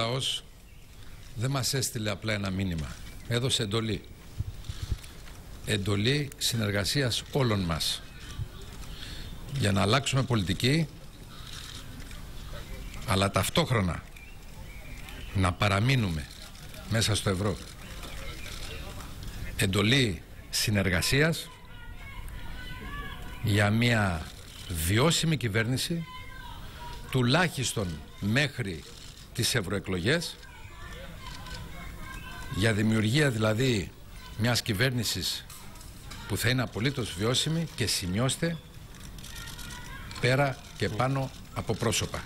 λαός δεν μας έστειλε απλά ένα μήνυμα. Έδωσε εντολή. Εντολή συνεργασίας όλων μας. Για να αλλάξουμε πολιτική, αλλά ταυτόχρονα να παραμείνουμε μέσα στο ευρώ. Εντολή συνεργασίας για μια βιώσιμη κυβέρνηση τουλάχιστον μέχρι τις ευρωεκλογές για δημιουργία δηλαδή μιας κυβέρνησης που θα είναι απολύτως βιώσιμη και σημειώστε πέρα και πάνω από πρόσωπα.